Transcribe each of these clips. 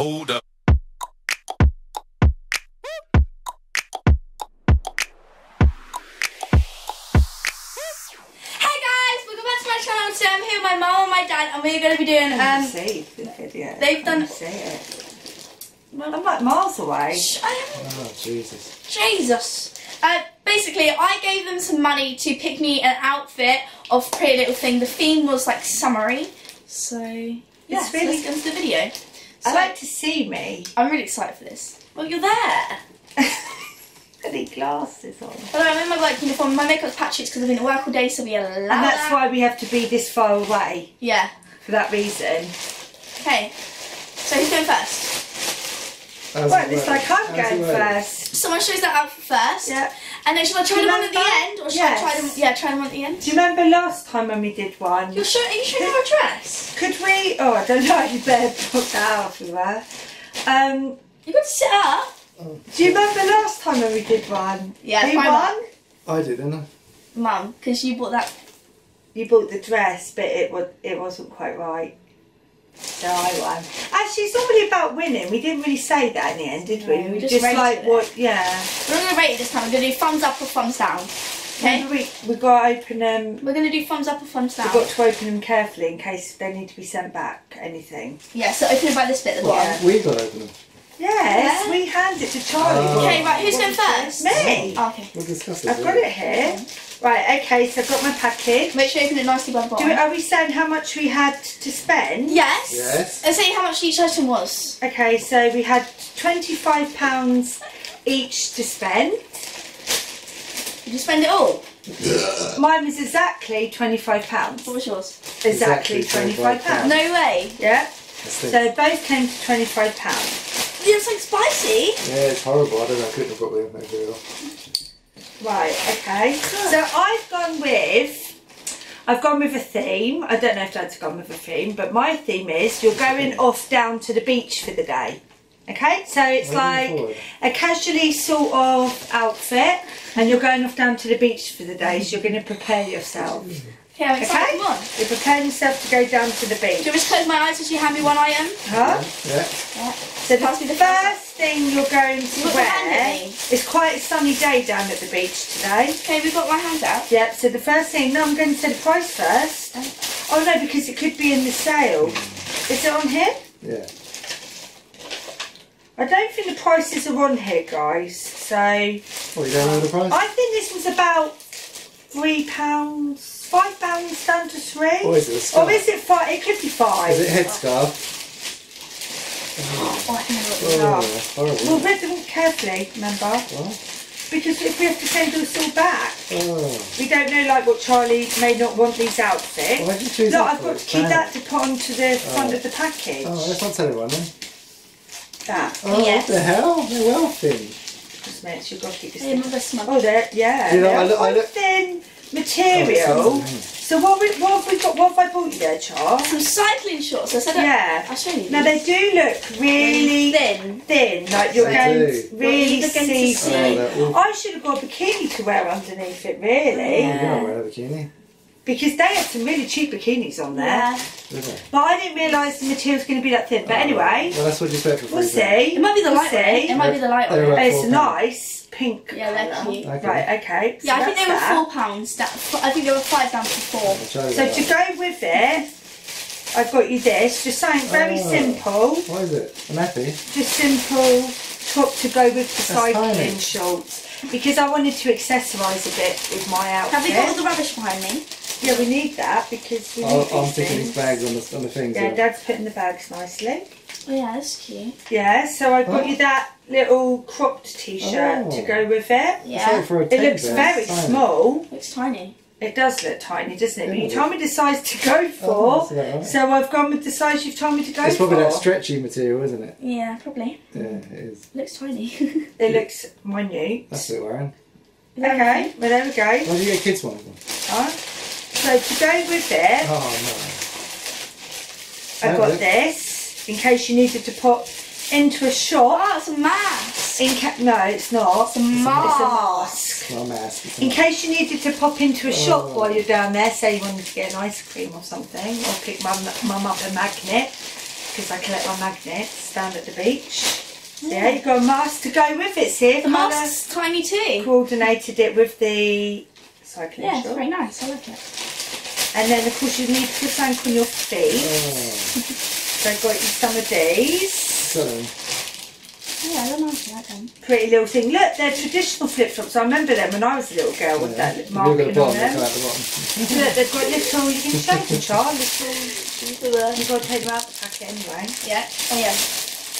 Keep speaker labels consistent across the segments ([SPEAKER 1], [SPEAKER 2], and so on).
[SPEAKER 1] Hold up.
[SPEAKER 2] Hey guys, welcome back to my channel. Today I'm here with my mom and my dad, and we're going to be doing. Um,
[SPEAKER 3] see the video.
[SPEAKER 2] they've done-
[SPEAKER 3] see it. I'm like miles away.
[SPEAKER 2] sh- I am-
[SPEAKER 4] Oh, Jesus.
[SPEAKER 2] Jesus. Uh, basically, I gave them some money to pick me an outfit of Pretty Little Thing. The theme was like summery, so yeah.
[SPEAKER 3] It's
[SPEAKER 2] so
[SPEAKER 3] really-
[SPEAKER 2] let's get into the video.
[SPEAKER 3] I
[SPEAKER 2] So,
[SPEAKER 3] like to see me.
[SPEAKER 2] I'm really excited for this. Well, you're there.
[SPEAKER 3] I need glasses on.
[SPEAKER 2] By the way, I'm in my work uniform. My makeup's patchy because I've been at work all day, so we allow
[SPEAKER 3] And that's why we have to be this far away.
[SPEAKER 2] Yeah.
[SPEAKER 3] For that reason.
[SPEAKER 2] Okay. So who's going first?
[SPEAKER 4] How's
[SPEAKER 3] Right,
[SPEAKER 4] it
[SPEAKER 3] it's
[SPEAKER 4] work?
[SPEAKER 3] like I'm
[SPEAKER 4] How's
[SPEAKER 3] going
[SPEAKER 4] work?
[SPEAKER 3] first.
[SPEAKER 2] Someone shows that outfit first.
[SPEAKER 3] Yeah.
[SPEAKER 2] And then should I try
[SPEAKER 3] Do you
[SPEAKER 2] them on at the end, or should I try them?
[SPEAKER 3] Yes.
[SPEAKER 2] Yeah, try them on at the end.
[SPEAKER 3] Do you remember last time when we did one?
[SPEAKER 2] You're sure? Are you showing your dress?
[SPEAKER 3] Could we? Oh, I don't know. You better put that out if you were. Um,
[SPEAKER 2] You got to sit up.
[SPEAKER 3] do you remember last time when we did one?
[SPEAKER 2] Yeah,
[SPEAKER 3] Who
[SPEAKER 2] my
[SPEAKER 3] won?
[SPEAKER 4] I did, didn't I?
[SPEAKER 2] Mum, because you bought that.
[SPEAKER 3] You bought the dress, but it was it wasn't quite right. So I won. Actually, it's not really about winning. We didn't really say that in the end, did we?
[SPEAKER 2] No, we
[SPEAKER 3] we
[SPEAKER 2] just
[SPEAKER 3] just like
[SPEAKER 2] it.
[SPEAKER 3] what? Yeah.
[SPEAKER 2] We're not gonna rate it this time. We're gonna do thumbs up or thumbs down. Okay.
[SPEAKER 3] Remember we we got to open them.
[SPEAKER 2] We're gonna do thumbs up or thumbs down.
[SPEAKER 3] We've got to open them carefully in case they need to be sent back. Anything.
[SPEAKER 2] Yeah. So open it by this bit at the bottom.
[SPEAKER 3] Yeah.
[SPEAKER 4] We got to open them.
[SPEAKER 3] Yes,
[SPEAKER 2] yeah.
[SPEAKER 3] we handed it to Charlie.
[SPEAKER 4] Oh.
[SPEAKER 2] Okay, right, who's going first?
[SPEAKER 3] Me.
[SPEAKER 2] Oh, okay.
[SPEAKER 4] We'll discuss it.
[SPEAKER 3] I've got it here. Right, okay, so I've got my package.
[SPEAKER 2] Make sure you open it nicely by the bottom.
[SPEAKER 3] Are we saying how much we had to spend?
[SPEAKER 2] Yes.
[SPEAKER 4] Yes.
[SPEAKER 2] And say how much each item was.
[SPEAKER 3] Okay, so we had £25 each to spend.
[SPEAKER 2] Did you spend it all?
[SPEAKER 3] Mine was exactly £25.
[SPEAKER 2] What was yours?
[SPEAKER 3] Exactly,
[SPEAKER 4] exactly
[SPEAKER 3] £25. £25.
[SPEAKER 2] No way.
[SPEAKER 3] Yeah. So both came to £25. You
[SPEAKER 2] have something spicy?
[SPEAKER 4] Yeah, it's horrible. I don't know. I couldn't have got the anything.
[SPEAKER 3] Right, okay. So I've gone with... I've gone with a theme. I don't know if Dad's gone with a theme, but my theme is you're going off down to the beach for the day. Okay, so it's like a casually sort of outfit, and you're going off down to the beach for the day, so you're going to prepare yourself.
[SPEAKER 2] Okay, I'm.
[SPEAKER 3] Okay,
[SPEAKER 2] Come on.
[SPEAKER 3] you're preparing yourself to go down to the beach.
[SPEAKER 2] Do you
[SPEAKER 3] beach.
[SPEAKER 2] want me to close my eyes as you hand me one item?
[SPEAKER 3] Huh?
[SPEAKER 4] Yeah.
[SPEAKER 3] So the
[SPEAKER 2] Pass me the
[SPEAKER 3] first thing you're going to
[SPEAKER 2] Put your hand
[SPEAKER 3] wear
[SPEAKER 2] at me.
[SPEAKER 3] is quite a sunny day down at the beach today.
[SPEAKER 2] Okay, we've got my hand out.
[SPEAKER 3] Yep, so the first thing, no, I'm going to say the price first. Oh. oh no, because it could be in the sale. Is it on here?
[SPEAKER 4] Yeah.
[SPEAKER 3] I don't think the prices are on here, guys. So I
[SPEAKER 4] What, you don't know the price?
[SPEAKER 3] I think this was about three pounds, five pounds down to three.
[SPEAKER 4] Or is it a scarf?
[SPEAKER 3] Or is it five? It could be five.
[SPEAKER 4] Is it headscarf?
[SPEAKER 2] Oh, I think I.
[SPEAKER 4] Oh,
[SPEAKER 3] We'll
[SPEAKER 4] horrible.
[SPEAKER 3] read them carefully, remember?
[SPEAKER 4] What?
[SPEAKER 3] Because if we have to send us all back,
[SPEAKER 4] Oh.
[SPEAKER 3] we don't know like what Charlie may not want these outfits.
[SPEAKER 4] Why did you choose
[SPEAKER 3] Look,
[SPEAKER 4] that
[SPEAKER 3] I've got to keep
[SPEAKER 4] Bad.
[SPEAKER 3] that to put onto the oh. front
[SPEAKER 4] Oh.
[SPEAKER 3] of the package.
[SPEAKER 4] Oh, let's not tell everyone then. Eh?
[SPEAKER 3] That.
[SPEAKER 4] Oh,
[SPEAKER 2] Yes.
[SPEAKER 4] what the hell? They're well thin.
[SPEAKER 3] Just minutes, you've got to keep this
[SPEAKER 2] Hey, mother smug.
[SPEAKER 3] Oh, they're, yeah.
[SPEAKER 4] You know,
[SPEAKER 3] they're
[SPEAKER 4] I look- I look-
[SPEAKER 3] thin material.
[SPEAKER 4] Oh,
[SPEAKER 3] so what, we, what have we got? What have I bought you there, Char?
[SPEAKER 2] Some cycling shorts. I said
[SPEAKER 3] Yeah.
[SPEAKER 2] I'll show you.
[SPEAKER 3] Now they do look really
[SPEAKER 2] thin.
[SPEAKER 3] thin, like you're
[SPEAKER 4] They
[SPEAKER 3] going
[SPEAKER 4] do.
[SPEAKER 3] to really
[SPEAKER 2] You're going to
[SPEAKER 3] see.
[SPEAKER 2] see.
[SPEAKER 4] Oh.
[SPEAKER 3] I should have got a bikini to wear underneath it, really,
[SPEAKER 4] Oh, you're not wearing a bikini.
[SPEAKER 3] Because they had some really cheap bikinis on there.
[SPEAKER 2] Yeah.
[SPEAKER 3] But I didn't realise the material's going to be that thin. But
[SPEAKER 4] Oh,
[SPEAKER 3] anyway,
[SPEAKER 4] Well, that's what you expect for
[SPEAKER 3] we'll see.
[SPEAKER 2] It might be the
[SPEAKER 3] We'll
[SPEAKER 2] light
[SPEAKER 3] see.
[SPEAKER 2] It might be the light
[SPEAKER 4] They're
[SPEAKER 2] one.
[SPEAKER 4] right.
[SPEAKER 3] It's
[SPEAKER 4] Four
[SPEAKER 3] nice pink
[SPEAKER 2] Yeah, they're cute.
[SPEAKER 4] Okay.
[SPEAKER 3] Right, okay. so
[SPEAKER 2] Yeah, I think they were
[SPEAKER 3] that.
[SPEAKER 2] four pounds. I think they were five down to four.
[SPEAKER 4] I'll show you
[SPEAKER 3] So to go with it, I've got you this, just something very
[SPEAKER 4] Oh.
[SPEAKER 3] simple,
[SPEAKER 4] What is it? A nappy?
[SPEAKER 3] just simple top to go with the
[SPEAKER 4] That's
[SPEAKER 3] cycling
[SPEAKER 4] tiny.
[SPEAKER 3] shorts. Because I wanted to accessorise a bit with my outfit.
[SPEAKER 2] Have they got all the rubbish behind me?
[SPEAKER 3] Yeah, we need that because we need
[SPEAKER 4] Oh,
[SPEAKER 3] these
[SPEAKER 4] I'm sticking
[SPEAKER 3] things.
[SPEAKER 4] these bags on the, on the things.
[SPEAKER 3] Yeah, Dad's putting the bags nicely.
[SPEAKER 2] Oh yeah, that's cute.
[SPEAKER 3] Yeah, so I got
[SPEAKER 4] Oh.
[SPEAKER 3] you that little cropped t-shirt
[SPEAKER 4] Oh.
[SPEAKER 3] to go with it.
[SPEAKER 4] It's
[SPEAKER 2] Yeah,
[SPEAKER 4] like for a
[SPEAKER 3] It looks very
[SPEAKER 4] It's tiny.
[SPEAKER 3] small.
[SPEAKER 2] looks tiny.
[SPEAKER 3] It does look tiny, doesn't it? But you
[SPEAKER 4] Yeah.
[SPEAKER 3] told me the size to go
[SPEAKER 4] Oh,
[SPEAKER 3] for,
[SPEAKER 4] that's about right.
[SPEAKER 3] so I've gone with the size you've told me to go for.
[SPEAKER 4] It's probably
[SPEAKER 3] for.
[SPEAKER 4] that stretchy material, isn't it?
[SPEAKER 2] Yeah, probably.
[SPEAKER 4] Yeah, it is.
[SPEAKER 2] Looks tiny.
[SPEAKER 3] It looks minute.
[SPEAKER 4] That's it, Warren.
[SPEAKER 3] Okay, well there we go.
[SPEAKER 4] Why did you get a kids one?
[SPEAKER 3] Right. So to go with it,
[SPEAKER 4] Oh
[SPEAKER 3] I've
[SPEAKER 4] no.
[SPEAKER 3] got this in case you needed to pop into a shop.
[SPEAKER 2] oh, it's a mask.
[SPEAKER 3] In ca- no, it's not.
[SPEAKER 2] It's a mask.
[SPEAKER 3] mask.
[SPEAKER 4] no! Not a mask. It's a
[SPEAKER 3] In
[SPEAKER 4] mask.
[SPEAKER 3] case you needed to pop into a shop
[SPEAKER 4] Oh.
[SPEAKER 3] while you're down there, say you wanted to get an ice cream or something, or pick mum, mum up a magnet, because I collect my magnets down at the beach. So yeah, you've got a mask to go with it, see?
[SPEAKER 2] The mask's tiny too.
[SPEAKER 3] coordinated it with the cycling
[SPEAKER 2] Yeah, it's very nice. I like it.
[SPEAKER 3] And then of course you need to put something on your feet.
[SPEAKER 4] Oh,
[SPEAKER 3] So I've got you some of these.
[SPEAKER 4] so,
[SPEAKER 2] Yeah, they're nice. I like them.
[SPEAKER 3] Pretty little thing. Look, they're traditional flip flops. I remember them when I was a little girl with that
[SPEAKER 4] If you
[SPEAKER 3] marking
[SPEAKER 4] the
[SPEAKER 3] on
[SPEAKER 4] bottom,
[SPEAKER 3] them.
[SPEAKER 4] look the.
[SPEAKER 3] Look, they've got little, you can show them, Charles, little, you've got to take them out the packet anyway.
[SPEAKER 2] Yeah. Oh yeah.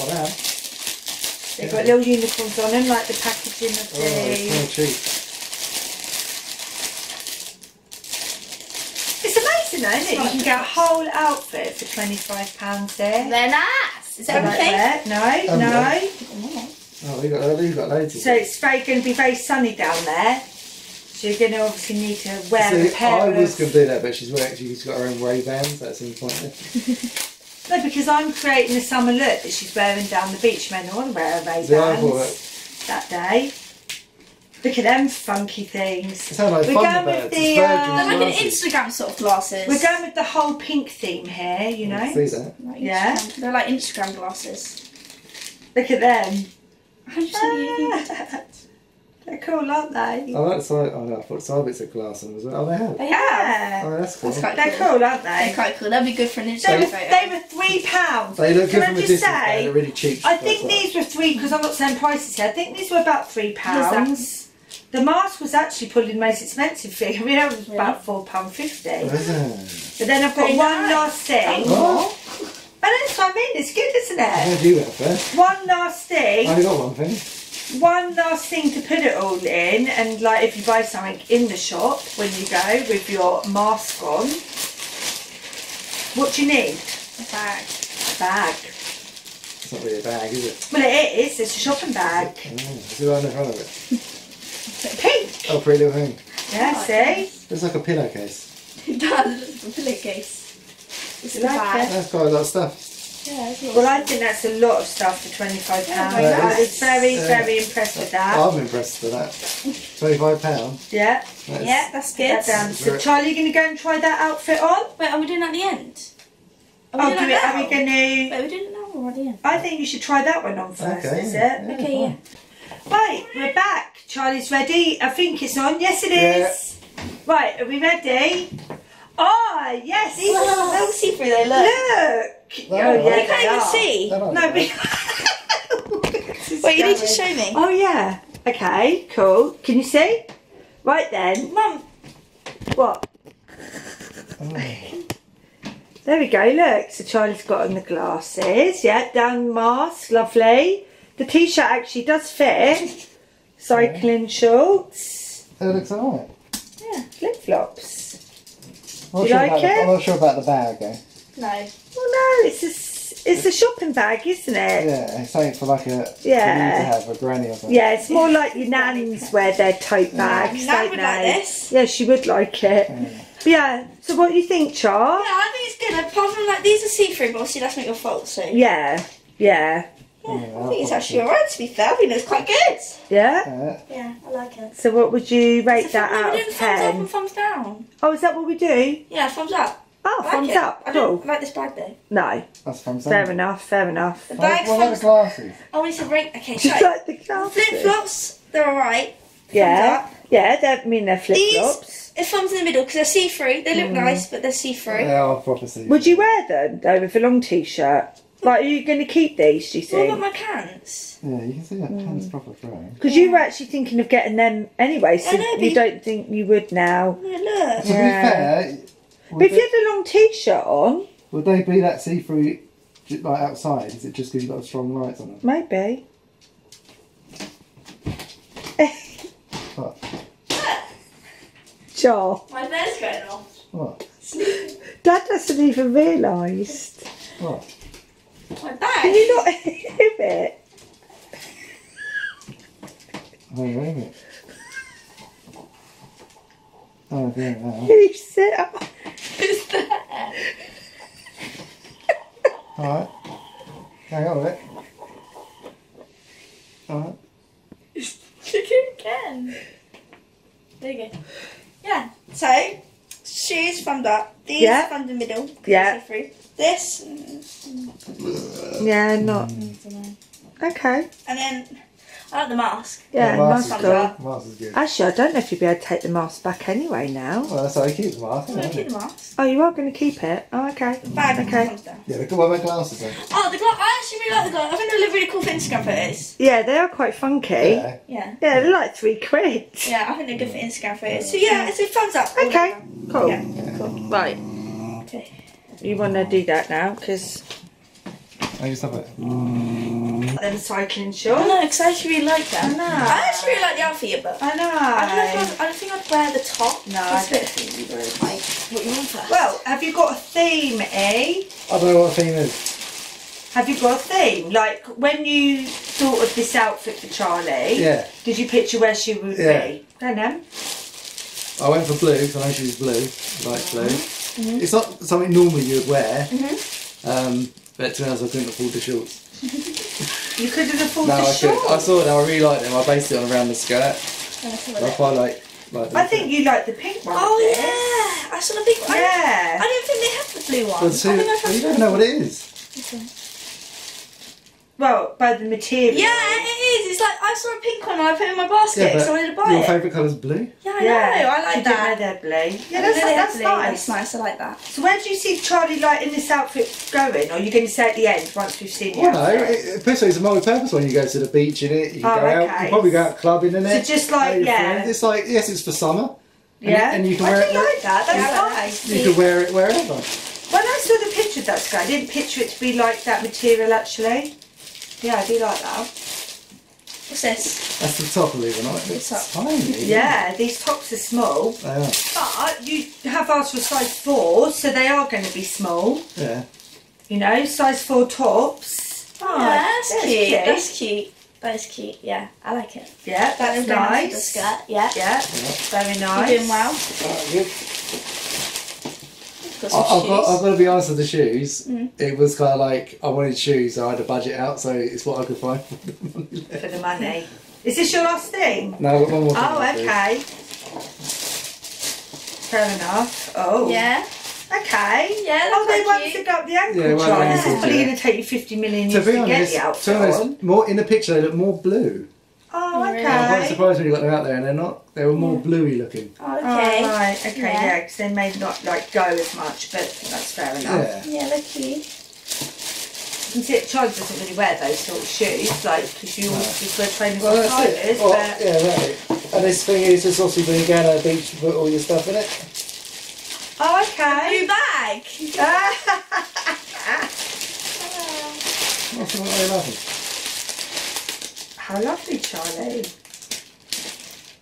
[SPEAKER 4] What now?
[SPEAKER 3] They've got little unicorns on them, like the packaging of
[SPEAKER 4] Oh, it's
[SPEAKER 3] the...
[SPEAKER 4] so cheap.
[SPEAKER 3] It's amazing though, isn't it? You can get a whole outfit for £25 there.
[SPEAKER 2] They're nice. Is
[SPEAKER 3] I like
[SPEAKER 2] everything?
[SPEAKER 3] that. No,
[SPEAKER 4] Um,
[SPEAKER 3] no.
[SPEAKER 4] Oh, you got, you got loads of
[SPEAKER 3] So it's very going to be very sunny down there. So you're going to obviously need to wear a
[SPEAKER 4] See,
[SPEAKER 3] pair
[SPEAKER 4] I was going to do that, but she's wearing, she's got her own Ray Bans. That seems pointless.
[SPEAKER 3] No, because I'm creating a summer look that she's wearing down the beach. Men want to wear a Ray
[SPEAKER 4] See, I thought
[SPEAKER 3] Bans that day. Look at them funky things.
[SPEAKER 4] It sounds like
[SPEAKER 3] We're going with the,
[SPEAKER 4] Virgin
[SPEAKER 3] uh,
[SPEAKER 2] They're like an. Instagram sort of glasses.
[SPEAKER 3] We're going with the whole pink theme here, you know.
[SPEAKER 4] See that?
[SPEAKER 2] Like
[SPEAKER 3] Yeah.
[SPEAKER 2] Instagram- They're like Instagram glasses.
[SPEAKER 3] Look at them.
[SPEAKER 2] How do
[SPEAKER 3] They're cool, aren't they?
[SPEAKER 4] I like side. Oh, no, I thought Sarbits had glass on as well. Oh, they have.
[SPEAKER 2] They have.
[SPEAKER 4] Oh, that's cool.
[SPEAKER 2] That's quite
[SPEAKER 3] they're
[SPEAKER 2] cool.
[SPEAKER 3] cool, aren't they?
[SPEAKER 2] They're quite cool. That'd be good for an
[SPEAKER 3] They
[SPEAKER 2] Instagram
[SPEAKER 3] were,
[SPEAKER 2] photo.
[SPEAKER 3] they were three pounds.
[SPEAKER 4] They look
[SPEAKER 3] Can
[SPEAKER 4] good
[SPEAKER 3] I
[SPEAKER 4] from a
[SPEAKER 3] just
[SPEAKER 4] distance.
[SPEAKER 3] say,
[SPEAKER 4] They're really cheap.
[SPEAKER 3] I think
[SPEAKER 4] That's
[SPEAKER 3] these were three because I'm not saying prices here. I think these were about three pounds. The mask was actually probably the most expensive thing. I mean, that was about four pound fifty.
[SPEAKER 4] right. What is it?
[SPEAKER 3] But then I've got
[SPEAKER 2] Very
[SPEAKER 3] one
[SPEAKER 2] nice.
[SPEAKER 3] last thing.
[SPEAKER 4] What?
[SPEAKER 3] And that's what I mean. It's good, isn't it?
[SPEAKER 4] Where do you have first?
[SPEAKER 3] One last thing.
[SPEAKER 4] I
[SPEAKER 3] thing.
[SPEAKER 4] only got one thing.
[SPEAKER 3] One last thing to put it all in, and like if you buy something in the shop when you go with your mask on, what do you need?
[SPEAKER 2] A bag.
[SPEAKER 3] A bag.
[SPEAKER 4] It's not really a bag, is it?
[SPEAKER 3] Well, it is. It's a shopping bag.
[SPEAKER 4] Oh, is it right in front of it?
[SPEAKER 3] Pink.
[SPEAKER 4] Oh, pretty little thing.
[SPEAKER 3] Yeah.
[SPEAKER 2] Oh,
[SPEAKER 3] see.
[SPEAKER 4] It's like a pillowcase.
[SPEAKER 2] It does. It's a pillowcase. It's a
[SPEAKER 3] Like
[SPEAKER 2] bag.
[SPEAKER 4] That's quite a lot of stuff.
[SPEAKER 2] Yeah, it's
[SPEAKER 3] Well, I think that's a lot of stuff for twenty-five pounds.
[SPEAKER 2] very
[SPEAKER 3] I was
[SPEAKER 2] nice.
[SPEAKER 3] very,
[SPEAKER 4] Yeah.
[SPEAKER 3] very impressed with that.
[SPEAKER 4] I'm impressed with that. Twenty-five pound.
[SPEAKER 3] Yeah.
[SPEAKER 2] Yeah, that's good.
[SPEAKER 3] that down. So, Charlie, you going to go and try that outfit on?
[SPEAKER 2] Wait, are we doing that at the end? Are
[SPEAKER 3] Oh,
[SPEAKER 2] doing
[SPEAKER 3] do it,
[SPEAKER 2] that
[SPEAKER 3] are we going to?
[SPEAKER 2] Wait, we're doing it now or at the end?
[SPEAKER 3] I think you should try that one on first.
[SPEAKER 4] Okay.
[SPEAKER 3] Is it?
[SPEAKER 4] Yeah,
[SPEAKER 2] Okay, yeah.
[SPEAKER 4] Fine.
[SPEAKER 3] Right, we're back. Charlie's ready. I think it's on. Yes, it is. Right, are we ready? Oh, yes.
[SPEAKER 2] They'll see through they look.
[SPEAKER 3] Look.
[SPEAKER 4] No,
[SPEAKER 3] oh,
[SPEAKER 4] you
[SPEAKER 3] yeah,
[SPEAKER 2] You can't even
[SPEAKER 3] are.
[SPEAKER 2] see.
[SPEAKER 3] No,
[SPEAKER 4] bad.
[SPEAKER 3] but.
[SPEAKER 2] Wait, you need to show me.
[SPEAKER 3] Oh yeah. Okay, cool. Can you see? Right then.
[SPEAKER 2] Mum,
[SPEAKER 3] What?
[SPEAKER 4] Oh.
[SPEAKER 3] There we go. Look. So Charlie's got on the glasses. Yeah, down the mask. Lovely. The t-shirt actually does fit. Cycling shorts.
[SPEAKER 4] It looks alright.
[SPEAKER 3] Yeah, flip flops.
[SPEAKER 4] I'm not
[SPEAKER 3] Do you
[SPEAKER 4] sure
[SPEAKER 3] like
[SPEAKER 4] about the-
[SPEAKER 3] it?
[SPEAKER 4] I'm not sure about the bag though.
[SPEAKER 2] no.
[SPEAKER 3] Well, no, it's a s- it's a shopping bag, isn't it?
[SPEAKER 4] Yeah, it's something for like a
[SPEAKER 3] Yeah.
[SPEAKER 4] to have a granny or something.
[SPEAKER 3] Yeah, it's more like your nans wear their tote bags,
[SPEAKER 2] Nan
[SPEAKER 3] don't
[SPEAKER 2] would
[SPEAKER 3] they?
[SPEAKER 2] like this.
[SPEAKER 3] Yeah, she would like it.
[SPEAKER 4] Yeah.
[SPEAKER 3] Yeah. So what do you think, Char?
[SPEAKER 2] Yeah, I think it's good. Apart from like these are see-through, but obviously that's not your fault. So
[SPEAKER 3] Yeah. Yeah.
[SPEAKER 2] Yeah,
[SPEAKER 4] Yeah,
[SPEAKER 2] I think it's actually alright to be fair. I think it's quite good.
[SPEAKER 3] Yeah.
[SPEAKER 4] Yeah.
[SPEAKER 2] Yeah, I like it.
[SPEAKER 3] So what would you rate
[SPEAKER 2] So
[SPEAKER 3] that
[SPEAKER 2] we
[SPEAKER 3] out of
[SPEAKER 2] doing thumbs up
[SPEAKER 3] ten?
[SPEAKER 2] and thumbs down.
[SPEAKER 3] Oh, is that what we do?
[SPEAKER 2] Yeah, thumbs up.
[SPEAKER 3] Oh,
[SPEAKER 2] I like
[SPEAKER 3] thumbs
[SPEAKER 2] it.
[SPEAKER 3] up.
[SPEAKER 2] I don't
[SPEAKER 3] Cool.
[SPEAKER 2] like this bag though.
[SPEAKER 3] No,
[SPEAKER 4] That's from
[SPEAKER 3] fair
[SPEAKER 4] Sandra.
[SPEAKER 3] enough. Fair enough.
[SPEAKER 2] The
[SPEAKER 4] What,
[SPEAKER 2] bag's
[SPEAKER 4] what about the
[SPEAKER 2] thumbs.
[SPEAKER 4] glasses?
[SPEAKER 2] I want to rate. Okay,
[SPEAKER 3] Do
[SPEAKER 2] so
[SPEAKER 3] you like the glasses?
[SPEAKER 2] flip flops, they're alright.
[SPEAKER 3] Yeah.
[SPEAKER 2] Up.
[SPEAKER 3] Yeah, they I mean they're flip
[SPEAKER 2] These-
[SPEAKER 3] flops.
[SPEAKER 2] It's thumbs in the middle because they're see-through. They look hmm. nice, but they're see-through.
[SPEAKER 4] Yeah, I'll proper see.
[SPEAKER 3] Would you wear them though with a long t-shirt? Like, are you going to keep these? Do you
[SPEAKER 2] What about
[SPEAKER 3] think?
[SPEAKER 2] my pants?
[SPEAKER 4] Yeah, you can see that
[SPEAKER 3] Mm.
[SPEAKER 4] pants proper throwing.
[SPEAKER 3] Because you were actually thinking of getting them anyway, so
[SPEAKER 2] I know, but
[SPEAKER 3] you
[SPEAKER 2] you-
[SPEAKER 3] don't think you would now.
[SPEAKER 2] Yeah, look.
[SPEAKER 4] To
[SPEAKER 3] Yeah.
[SPEAKER 4] be fair,
[SPEAKER 3] But
[SPEAKER 4] would,
[SPEAKER 3] if you had a long t-shirt on,
[SPEAKER 4] would they be that see-through j- like outside? Is it just because you've got strong lights on them?
[SPEAKER 3] maybe.
[SPEAKER 4] What?
[SPEAKER 3] Sure.
[SPEAKER 2] My bed's going off.
[SPEAKER 4] What?
[SPEAKER 3] Dad hasn't even realised.
[SPEAKER 4] What?
[SPEAKER 2] My
[SPEAKER 3] Can you not hear it?
[SPEAKER 4] Oh, wait a minute. Oh, yeah, now.
[SPEAKER 3] Can you sit up?
[SPEAKER 2] Who's that?
[SPEAKER 4] Alright. Hang on a minute. Alright.
[SPEAKER 2] Chicken again. There you go. Yeah. So, shoes thumbs up. These
[SPEAKER 3] Yeah.
[SPEAKER 2] thumbs in the middle.
[SPEAKER 3] Yeah.
[SPEAKER 2] they're see-through. This.
[SPEAKER 3] Yeah, not.
[SPEAKER 2] I don't know.
[SPEAKER 3] Okay.
[SPEAKER 2] And then I like the mask.
[SPEAKER 3] Yeah,
[SPEAKER 4] mask
[SPEAKER 3] mask
[SPEAKER 4] is
[SPEAKER 3] on.
[SPEAKER 4] good. Mask is good.
[SPEAKER 3] Actually, I don't know if you'd be able to take the mask back anyway now.
[SPEAKER 4] Well, that's how I keep the mask.
[SPEAKER 2] I'm gonna
[SPEAKER 4] isn't
[SPEAKER 2] keep the mask.
[SPEAKER 3] Oh, you are going to keep it? Oh, okay.
[SPEAKER 2] Bag
[SPEAKER 3] Okay.
[SPEAKER 2] comes down.
[SPEAKER 4] Yeah, look at what my glasses are.
[SPEAKER 2] Oh, the glass. I actually really like the glass. I think they look really cool for Instagram photos.
[SPEAKER 3] Yeah, they are quite funky.
[SPEAKER 4] Yeah.
[SPEAKER 2] Yeah.
[SPEAKER 3] Yeah, they're like three quid.
[SPEAKER 2] Yeah, I think they're good for Instagram photos. So yeah, it's a thumbs up.
[SPEAKER 3] Okay, cool.
[SPEAKER 2] Yeah.
[SPEAKER 3] Cool. Right,
[SPEAKER 2] Okay.
[SPEAKER 3] You want to do that now? Because
[SPEAKER 4] I just have it.
[SPEAKER 3] Then cycling shorts.
[SPEAKER 2] know, because I actually really like that.
[SPEAKER 3] I know.
[SPEAKER 2] I actually really like the outfit, but
[SPEAKER 3] I know.
[SPEAKER 2] I don't know if I'd, I don't think I'd wear the top.
[SPEAKER 3] No, I don't
[SPEAKER 2] bit-
[SPEAKER 3] think you would.
[SPEAKER 2] Like, what you want first?
[SPEAKER 3] Well, have you got a theme, eh?
[SPEAKER 4] I don't know what the theme is.
[SPEAKER 3] Have you got a theme? Like when you thought of this outfit for Charlie,
[SPEAKER 4] Yeah.
[SPEAKER 3] did you picture where she would
[SPEAKER 4] Yeah.
[SPEAKER 3] be? Don't know.
[SPEAKER 4] I went for blue because I know she was blue, light blue.
[SPEAKER 3] Mm-hmm.
[SPEAKER 4] It's not something normally you would wear,
[SPEAKER 2] Mhm.
[SPEAKER 4] um, but to be honest, I couldn't afford the shorts.
[SPEAKER 3] You couldn't afford
[SPEAKER 4] No,
[SPEAKER 3] the
[SPEAKER 4] I could. I saw them. I really liked them. I based it on around the skirt.
[SPEAKER 2] Let's have a
[SPEAKER 4] I
[SPEAKER 2] look.
[SPEAKER 4] quite like. like
[SPEAKER 3] I think you like the pink one.
[SPEAKER 2] Oh
[SPEAKER 3] Liz.
[SPEAKER 2] yeah, I saw the pink one. I,
[SPEAKER 3] Yeah.
[SPEAKER 2] I didn't think they had the blue one.
[SPEAKER 4] But
[SPEAKER 2] I think I
[SPEAKER 4] well, you don't know what it is.
[SPEAKER 3] Well, by the material.
[SPEAKER 2] Yeah, it is. It's like I saw a pink one and I put it in my basket,
[SPEAKER 4] Yeah,
[SPEAKER 2] so I wanted to buy
[SPEAKER 4] your
[SPEAKER 2] it.
[SPEAKER 4] favourite colour's blue.
[SPEAKER 2] Yeah, I
[SPEAKER 3] Yeah,
[SPEAKER 2] know. I like
[SPEAKER 3] didn't
[SPEAKER 2] that.
[SPEAKER 3] know they're blue.
[SPEAKER 2] I
[SPEAKER 3] Yeah,
[SPEAKER 2] didn't
[SPEAKER 3] that's,
[SPEAKER 2] know
[SPEAKER 3] that's
[SPEAKER 2] blue.
[SPEAKER 3] nice.
[SPEAKER 2] That's nice. I like that.
[SPEAKER 3] So where do you see Charlie like in this outfit going? Or are you going to say at the end once we've seen the
[SPEAKER 4] Well, no,
[SPEAKER 3] outfit?
[SPEAKER 4] it, it, Pistol is a multi-purpose one. You go to the beach in it. You can
[SPEAKER 3] Oh,
[SPEAKER 4] go out. You probably go out clubbing in it.
[SPEAKER 3] So
[SPEAKER 4] it.
[SPEAKER 3] just like, yeah.
[SPEAKER 4] friends. It's like yes, it's for summer. And
[SPEAKER 3] yeah,
[SPEAKER 4] and you can
[SPEAKER 3] I
[SPEAKER 4] wear
[SPEAKER 3] do
[SPEAKER 4] it-
[SPEAKER 3] like that. That's
[SPEAKER 2] Yeah, I
[SPEAKER 3] nice.
[SPEAKER 4] You can wear it wherever.
[SPEAKER 3] When I saw the picture of that sky, I didn't picture it to be like that material actually. Yeah, I do like that.
[SPEAKER 2] What's this?
[SPEAKER 4] That's the top, believe it or not. It's
[SPEAKER 2] Top.
[SPEAKER 4] tiny.
[SPEAKER 3] Yeah, these tops are small,
[SPEAKER 4] They are.
[SPEAKER 3] but you have asked for size four, so they are going to be small.
[SPEAKER 4] Yeah.
[SPEAKER 3] You know, size four tops. Oh,
[SPEAKER 2] yeah, that's,
[SPEAKER 3] that's
[SPEAKER 2] cute.
[SPEAKER 3] cute.
[SPEAKER 2] That's cute. That is cute. Yeah, I like it.
[SPEAKER 3] Yeah,
[SPEAKER 2] That
[SPEAKER 3] that's
[SPEAKER 2] is nice. The
[SPEAKER 3] nice.
[SPEAKER 2] skirt. Yeah.
[SPEAKER 3] Yeah, very nice.
[SPEAKER 2] You're doing well.
[SPEAKER 4] Uh,
[SPEAKER 2] Alright,
[SPEAKER 4] I-
[SPEAKER 2] some
[SPEAKER 4] I've got, I've got to be honest with the shoes.
[SPEAKER 2] Mm.
[SPEAKER 4] It was kind of like I wanted shoes, so I had a budget out, so it's what I could find.
[SPEAKER 3] For the money. Is this your last thing?
[SPEAKER 4] no, I've got one more thing.
[SPEAKER 3] Oh,
[SPEAKER 4] to do.
[SPEAKER 3] okay. Fair enough. Oh.
[SPEAKER 2] Yeah.
[SPEAKER 3] Okay.
[SPEAKER 2] Yeah,
[SPEAKER 3] Oh, they
[SPEAKER 2] quite
[SPEAKER 3] want
[SPEAKER 2] cute.
[SPEAKER 3] to go up the ankle,
[SPEAKER 4] Yeah, well,
[SPEAKER 3] Charlie.
[SPEAKER 2] yeah,
[SPEAKER 3] This is probably going to take you 50 million
[SPEAKER 4] To
[SPEAKER 3] years
[SPEAKER 4] be
[SPEAKER 3] to,
[SPEAKER 4] honest,
[SPEAKER 3] get the
[SPEAKER 4] to be honest, more in the picture they look more blue.
[SPEAKER 3] Oh,
[SPEAKER 2] Really?
[SPEAKER 3] okay.
[SPEAKER 4] I'm quite surprised when you got them out there, and they're not. They were more bluey looking.
[SPEAKER 2] Oh,
[SPEAKER 3] Oh,
[SPEAKER 2] okay.
[SPEAKER 3] right, okay,
[SPEAKER 2] Yeah.
[SPEAKER 3] yeah, because they may not like go as much, but that's fair enough.
[SPEAKER 4] Yeah.
[SPEAKER 2] Yeah, they're cute.
[SPEAKER 3] You can see that Charlie doesn't really wear those sort of shoes, like, because you always
[SPEAKER 4] No.
[SPEAKER 3] just wear trainers
[SPEAKER 4] Well,
[SPEAKER 3] and
[SPEAKER 4] that's
[SPEAKER 3] tigers,
[SPEAKER 4] Well, oh,
[SPEAKER 3] but
[SPEAKER 4] yeah, right. And this thing is just obviously when you go to the beach, you put all your stuff in it.
[SPEAKER 3] oh, okay.
[SPEAKER 2] Blue bag.
[SPEAKER 4] What's the matter with laughing?
[SPEAKER 3] How lovely, Charlie.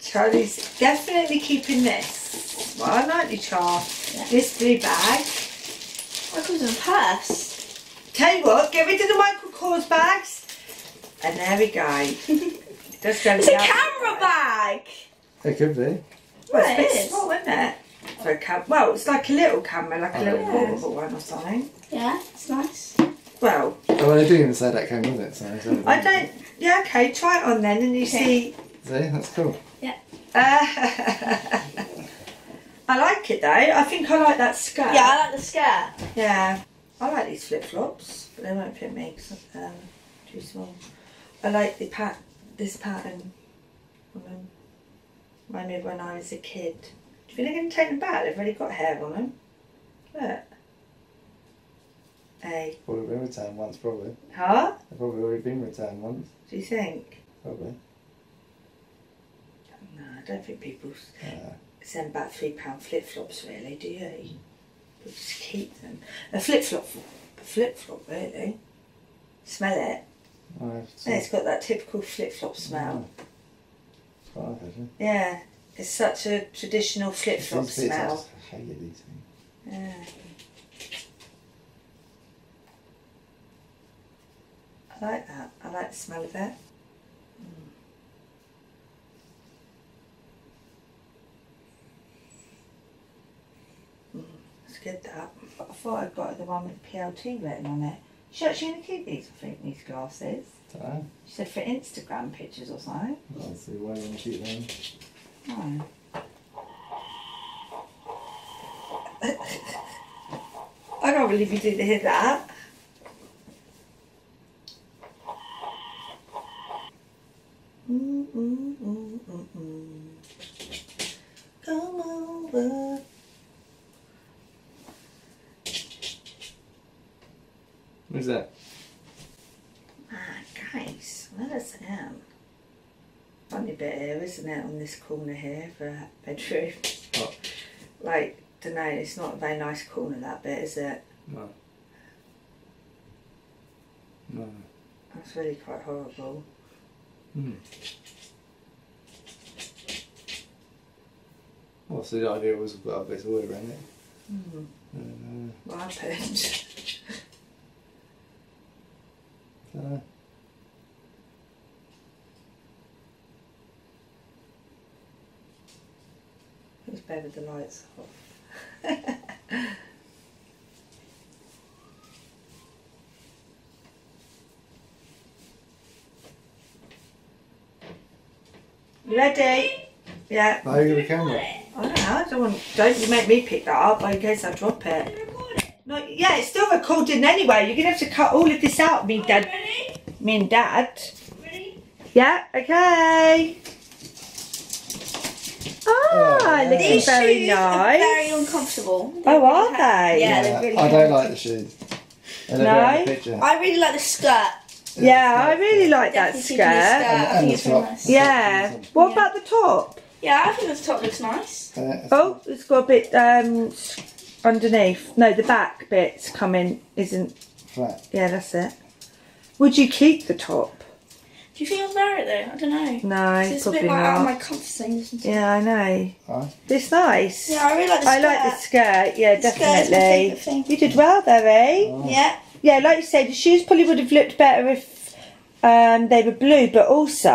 [SPEAKER 3] Charlie's definitely keeping this. Well, aren't you, Char?
[SPEAKER 2] Yeah.
[SPEAKER 3] This blue bag.
[SPEAKER 2] What comes in a purse?
[SPEAKER 3] Tell you what, get rid of the Michael Kors bags. And there we go. Just go
[SPEAKER 2] It's a
[SPEAKER 3] the
[SPEAKER 2] camera bag.
[SPEAKER 4] It could be.
[SPEAKER 3] Well,
[SPEAKER 2] Yeah,
[SPEAKER 3] it's a
[SPEAKER 2] it
[SPEAKER 3] bit
[SPEAKER 2] is.
[SPEAKER 3] small, isn't it? For a cam- well, it's like a little camera, like a
[SPEAKER 4] Oh,
[SPEAKER 3] little
[SPEAKER 2] yeah.
[SPEAKER 3] portable one or something.
[SPEAKER 2] Yeah, it's nice.
[SPEAKER 3] Well,
[SPEAKER 4] Oh, well, they do even say that came with it, so. it's only-
[SPEAKER 3] I don't. Yeah, okay, try it on then, and you
[SPEAKER 2] Okay.
[SPEAKER 3] see.
[SPEAKER 4] See, that's cool.
[SPEAKER 3] Uh, I like it though. I think I like that skirt.
[SPEAKER 2] Yeah, I like the skirt.
[SPEAKER 3] Yeah. I like these flip flops, but they won't fit me because um, too small. I like the pat, this pattern. on them. Remind me of when I was a kid. Do you think they're going to take them back? They've already got hair on them. Look. Hey.
[SPEAKER 4] Probably been returned once, probably.
[SPEAKER 3] Huh?
[SPEAKER 4] They've probably already been returned once,
[SPEAKER 3] Do you think?
[SPEAKER 4] probably.
[SPEAKER 3] No, I don't think people
[SPEAKER 4] Uh,
[SPEAKER 3] send back three pound flip flops really, do you? But just keep them. A flip flop, a flip flop really. Smell it.
[SPEAKER 4] I have to-
[SPEAKER 3] Yeah, it's got that typical flip flop smell.
[SPEAKER 4] It's quite nice.
[SPEAKER 3] Yeah, it's such a traditional flip flop
[SPEAKER 4] bits, I
[SPEAKER 3] smell.
[SPEAKER 4] hate these things.
[SPEAKER 3] Yeah. I like that. I like the smell of it. Mm. Mm, It's good that. But I thought I'd got the one with PLT written on it. She's actually going to keep these, I think, these glasses.
[SPEAKER 4] Dunno.
[SPEAKER 3] She said for Instagram pictures or something.
[SPEAKER 4] I'll see why you want to keep them.
[SPEAKER 3] I can't believe you didn't hear that. Mm, mm, mm, mm, mm. Come over.
[SPEAKER 4] What's that?
[SPEAKER 3] Ah, guys, let us in. Funny bit here, isn't it, on this corner here for a bedroom?
[SPEAKER 4] What?
[SPEAKER 3] Like, don't know, it's not a very nice corner that bit, is it?
[SPEAKER 4] No. No.
[SPEAKER 3] That's really quite horrible.
[SPEAKER 4] Hmm. Well, so the idea was we've got a bit of wood around it.
[SPEAKER 3] Hmm.
[SPEAKER 4] Uh,
[SPEAKER 3] happened?
[SPEAKER 4] dunno.
[SPEAKER 3] It was better the lights off. Ready? Yeah.
[SPEAKER 4] Oh, you got a camera?
[SPEAKER 3] I don't know. I don't want. Don't you make me pick that up in case I drop it. No, yeah, it's still recording anyway. You're gonna have to cut all of this out, me dad. Me and dad. Ready? Yeah. Okay. Ah,
[SPEAKER 4] Oh,
[SPEAKER 3] looking
[SPEAKER 2] These
[SPEAKER 3] very
[SPEAKER 2] shoes are
[SPEAKER 3] nice.
[SPEAKER 2] very uncomfortable.
[SPEAKER 3] Oh, are they?
[SPEAKER 2] Yeah, they're really
[SPEAKER 4] I don't like the shoes. They
[SPEAKER 3] No?
[SPEAKER 4] the picture.
[SPEAKER 2] I really like the skirt.
[SPEAKER 3] Yeah, I really like that skirt.
[SPEAKER 2] keeping skirt. I
[SPEAKER 4] And the
[SPEAKER 2] it's really
[SPEAKER 4] top.
[SPEAKER 2] nice.
[SPEAKER 3] Yeah. What
[SPEAKER 2] Yeah.
[SPEAKER 3] about the top?
[SPEAKER 2] Yeah, I think the top looks nice.
[SPEAKER 4] Uh,
[SPEAKER 3] Oh, it's got a bit um underneath. No, the back bit's coming isn't.
[SPEAKER 4] flat.
[SPEAKER 3] Yeah, that's it. Would you keep the top?
[SPEAKER 2] Do you think I'll wear it though? I don't know.
[SPEAKER 3] No,
[SPEAKER 2] it's a bit like out of my comfort zone. isn't it?
[SPEAKER 3] Yeah, I know.
[SPEAKER 4] Aye.
[SPEAKER 3] It's nice.
[SPEAKER 2] Yeah, I really like the skirt.
[SPEAKER 3] I
[SPEAKER 2] skirt.
[SPEAKER 3] like the skirt. Yeah,
[SPEAKER 2] The skirt's my
[SPEAKER 3] definitely.
[SPEAKER 2] favourite thing.
[SPEAKER 3] You did well there, eh?
[SPEAKER 4] Oh.
[SPEAKER 2] Yeah.
[SPEAKER 3] Yeah, like you said, the shoes probably would have looked better if um, they were blue, but also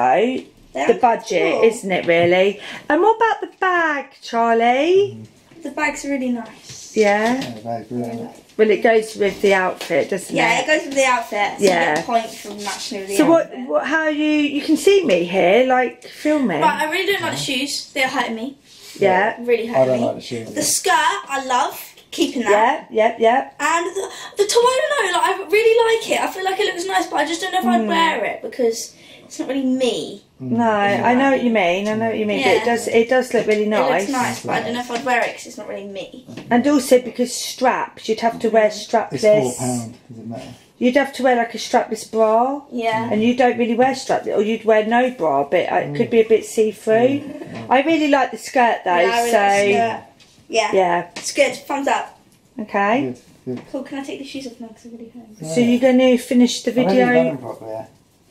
[SPEAKER 2] They're
[SPEAKER 3] the budget,
[SPEAKER 2] uncomfortable.
[SPEAKER 3] isn't it? Really. And what about the bag, Charlie?
[SPEAKER 2] The bag's really nice.
[SPEAKER 3] Yeah.
[SPEAKER 4] Yeah, very brilliant.
[SPEAKER 3] Well, it goes with the outfit, doesn't
[SPEAKER 2] Yeah,
[SPEAKER 3] it?
[SPEAKER 2] Yeah, it goes with the outfit. So
[SPEAKER 3] Yeah.
[SPEAKER 2] You get point from matching with the
[SPEAKER 3] So what,
[SPEAKER 2] outfit.
[SPEAKER 3] what? How you? You can see me here, like filming.
[SPEAKER 2] Right, I really don't like the shoes. They're hurting me.
[SPEAKER 3] Yeah.
[SPEAKER 2] Really hurting me.
[SPEAKER 4] I
[SPEAKER 2] hurting
[SPEAKER 4] don't
[SPEAKER 2] me.
[SPEAKER 4] like the shoes.
[SPEAKER 2] The skirt, I love keeping that.
[SPEAKER 3] Yeah. Yeah. Yeah.
[SPEAKER 2] And the, the top, I don't know, like, I really like it. I feel like it looks nice, but I just don't know if
[SPEAKER 3] Hmm.
[SPEAKER 2] I'd wear it because it's not really me.
[SPEAKER 3] No, I know what you mean. I know what you mean. But it does. It does look really nice.
[SPEAKER 2] It
[SPEAKER 3] nice.
[SPEAKER 2] looks nice, but I don't know if I'd wear it because it's not really me.
[SPEAKER 3] And also because straps, you'd have to wear strapless.
[SPEAKER 4] It's four pound. Does it matter?
[SPEAKER 3] You'd have to wear like a strapless bra.
[SPEAKER 2] Yeah.
[SPEAKER 3] And you don't really wear strapless, or you'd wear no bra, but it could be a bit see through. I really like the skirt though,
[SPEAKER 2] yeah, I really
[SPEAKER 3] so
[SPEAKER 2] like the skirt. Yeah.
[SPEAKER 3] yeah,
[SPEAKER 2] It's good. Thumbs up.
[SPEAKER 3] okay.
[SPEAKER 4] Good, good.
[SPEAKER 2] Cool. Can I take the shoes off now because I'm really hurt?
[SPEAKER 3] So you're going to finish the
[SPEAKER 4] I don't think you've done
[SPEAKER 3] video
[SPEAKER 4] them properly. Yeah.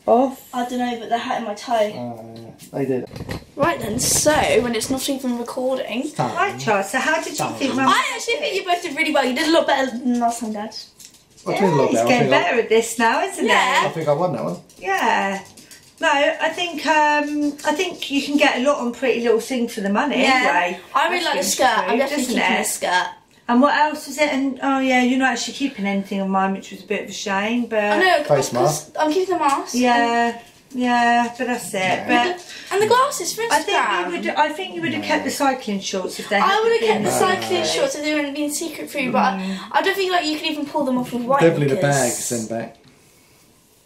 [SPEAKER 3] off?
[SPEAKER 2] I don't know, but they're hurting my toe.
[SPEAKER 4] Uh, yeah. They did.
[SPEAKER 2] Right then, so when it's not even recording,
[SPEAKER 3] Hi, Charles. So how did you think? Mum?
[SPEAKER 2] I actually think you both did really well. You did a lot better than last time, Dad.
[SPEAKER 4] I think a lot
[SPEAKER 3] He's
[SPEAKER 4] better. I
[SPEAKER 3] getting
[SPEAKER 4] think I,
[SPEAKER 3] better at this now, isn't
[SPEAKER 2] Yeah.
[SPEAKER 4] I think I won that one.
[SPEAKER 3] Yeah. No, I think um, I think you can get a lot on Pretty Little Thing for the money. Anyway,
[SPEAKER 2] I really
[SPEAKER 3] That's
[SPEAKER 2] like the
[SPEAKER 3] been
[SPEAKER 2] skirt. I'm definitely keeping
[SPEAKER 3] it?
[SPEAKER 2] the skirt.
[SPEAKER 3] And what else was it? And oh yeah, you're not actually keeping anything on mine, which was a bit of a shame. But
[SPEAKER 2] I know,
[SPEAKER 4] Face
[SPEAKER 2] 'cause
[SPEAKER 4] mask.
[SPEAKER 2] I'm keeping the mask.
[SPEAKER 3] yeah, yeah, but that's it.
[SPEAKER 2] And,
[SPEAKER 3] But
[SPEAKER 2] and the glasses for Instagram.
[SPEAKER 3] I think you would. I think you would have kept the cycling shorts if they.
[SPEAKER 2] I would have kept
[SPEAKER 3] been-
[SPEAKER 2] the cycling shorts if they wouldn't been secret through, but I don't think like you could even pull them off with white.
[SPEAKER 4] Definitely the bag. Send back.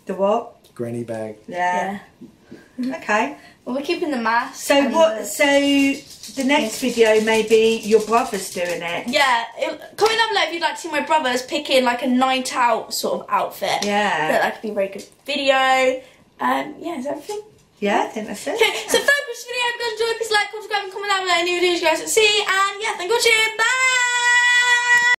[SPEAKER 3] The what?
[SPEAKER 4] Granny bag.
[SPEAKER 3] Yeah.
[SPEAKER 2] Yeah.
[SPEAKER 3] Okay.
[SPEAKER 2] Well, we're keeping the mask.
[SPEAKER 3] So what?
[SPEAKER 2] the-
[SPEAKER 3] So the next video may be your brother's doing it.
[SPEAKER 2] Yeah, it, comment down below if you'd like to see my brothers picking like a night out sort of outfit.
[SPEAKER 3] Yeah.
[SPEAKER 2] That, that could be a very good video. Um, yeah, is that everything?
[SPEAKER 3] Yeah, I think that's it.
[SPEAKER 2] Okay, so thank you for this video. If you guys enjoyed, please like, subscribe, and comment down below any videos you guys want to see. And yeah, thank you for watching. Bye.